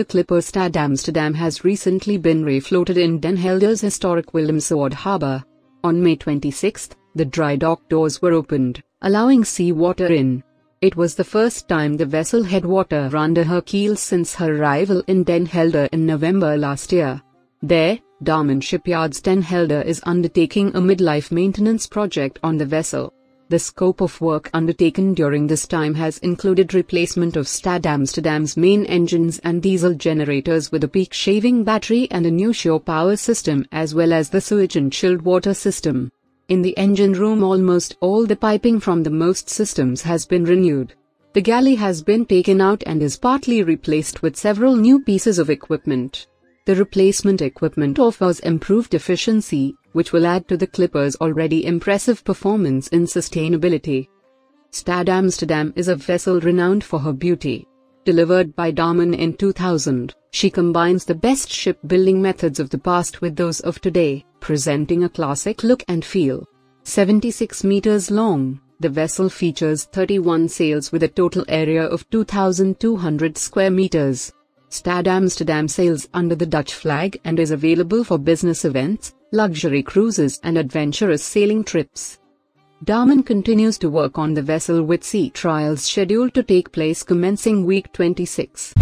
The Clipper Stad Amsterdam has recently been refloated in Den Helder's historic Willemsoord Harbour. On May 26, the dry dock doors were opened, allowing seawater in. It was the first time the vessel had water under her keel since her arrival in Den Helder in November last year. There, Damen Shipyard's Den Helder is undertaking a midlife maintenance project on the vessel. The scope of work undertaken during this time has included replacement of Stad Amsterdam's main engines and diesel generators with a peak shaving battery and a new shore power system as well as the sewage and chilled water system. In the engine room almost all the piping from the most systems has been renewed. The galley has been taken out and is partly replaced with several new pieces of equipment. The replacement equipment offers improved efficiency, which will add to the Clipper's already impressive performance in sustainability. Stad Amsterdam is a vessel renowned for her beauty. Delivered by Damen in 2000, she combines the best shipbuilding methods of the past with those of today, presenting a classic look and feel. 76 meters long, the vessel features 31 sails with a total area of 2,200 square meters. Stad Amsterdam sails under the Dutch flag and is available for business events, luxury cruises and adventurous sailing trips. Damen continues to work on the vessel with sea trials scheduled to take place commencing week 26.